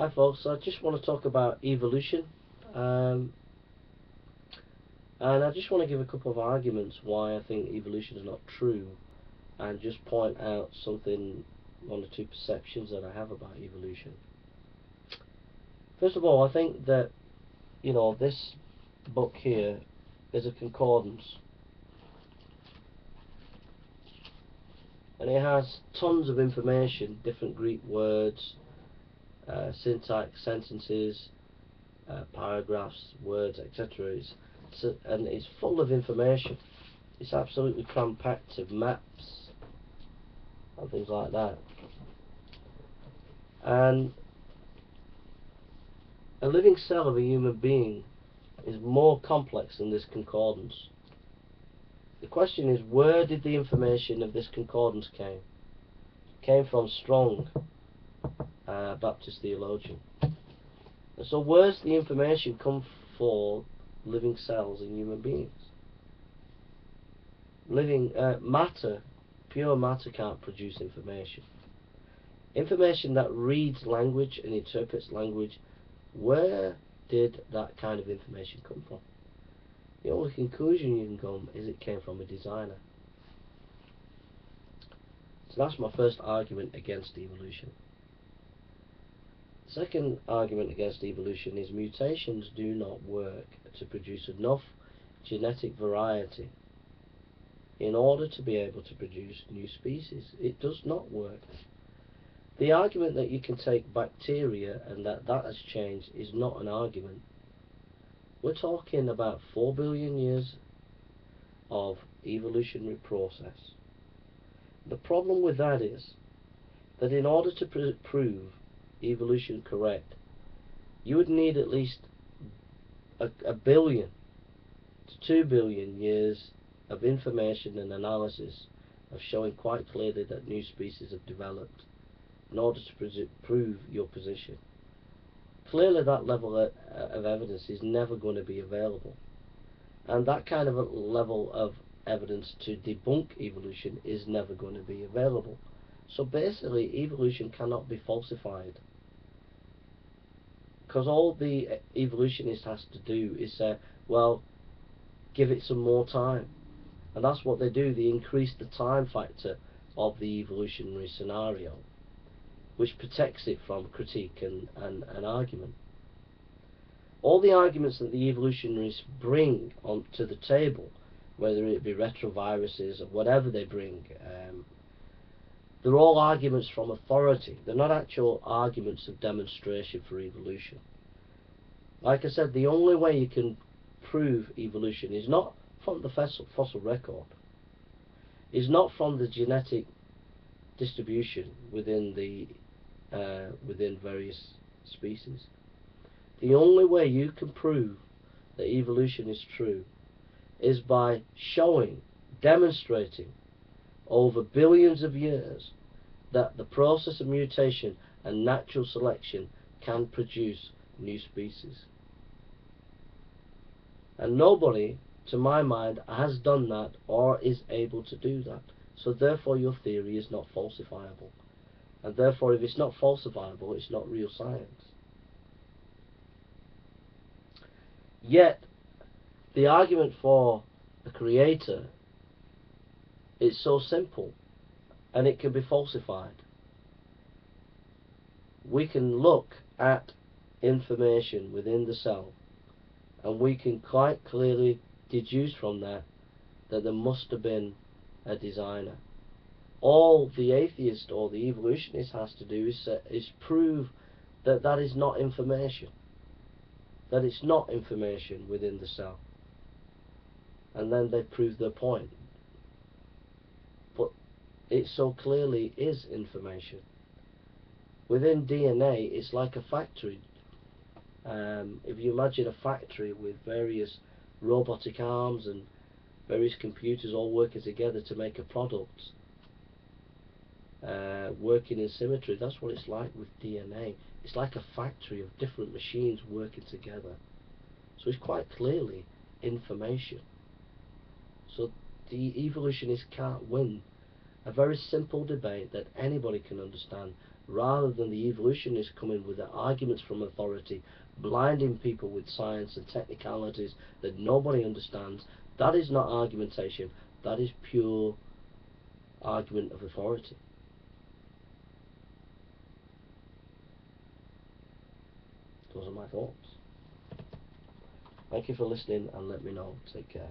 Hi folks, I just want to talk about evolution um, and I just want to give a couple of arguments why I think evolution is not true and just point out something, one or two perceptions that I have about evolution. First of all, I think that, you know, this book here is a concordance and it has tons of information, different Greek words, uh, syntax, sentences, uh, paragraphs, words, etc. and it's full of information. It's absolutely cram-packed of maps and things like that. And a living cell of a human being is more complex than this concordance. The question is, where did the information of this concordance came? It came from Strong, uh, Baptist theologian. So where's the information come for living cells in human beings? Living uh, matter, pure matter can't produce information. Information that reads language and interprets language, where did that kind of information come from? The only conclusion you can come is it came from a designer. So that's my first argument against evolution. Second argument against evolution is mutations do not work to produce enough genetic variety in order to be able to produce new species. It does not work. The argument that you can take bacteria and that that has changed is not an argument. We're talking about 4 billion years of evolutionary process. The problem with that is that in order to pr prove evolution correct, you would need at least a, a billion to two billion years of information and analysis of showing quite clearly that new species have developed in order to prove your position. Clearly that level of, of evidence is never going to be available. And that kind of a level of evidence to debunk evolution is never going to be available. So basically evolution cannot be falsified because all the evolutionist has to do is say, well, give it some more time. And that's what they do, they increase the time factor of the evolutionary scenario, which protects it from critique and, and, and argument. All the arguments that the evolutionists bring onto the table, whether it be retroviruses or whatever they bring, um, they're all arguments from authority. They're not actual arguments of demonstration for evolution. Like I said, the only way you can prove evolution is not from the fossil, fossil record, is not from the genetic distribution within the uh, within various species. The only way you can prove that evolution is true is by showing, demonstrating over billions of years that the process of mutation and natural selection can produce new species. And nobody, to my mind, has done that or is able to do that. So therefore your theory is not falsifiable. And therefore if it's not falsifiable, it's not real science. Yet, the argument for a creator it's so simple and it can be falsified. We can look at information within the cell and we can quite clearly deduce from that that there must have been a designer. All the atheist or the evolutionist has to do is, uh, is prove that that is not information. That it's not information within the cell. And then they prove their point it so clearly is information. Within DNA, it's like a factory. Um, if you imagine a factory with various robotic arms and various computers all working together to make a product, uh, working in symmetry, that's what it's like with DNA. It's like a factory of different machines working together. So it's quite clearly information. So the evolutionists can't win a very simple debate that anybody can understand rather than the evolutionists coming with their arguments from authority, blinding people with science and technicalities that nobody understands. That is not argumentation, that is pure argument of authority. Those are my thoughts. Thank you for listening and let me know. Take care.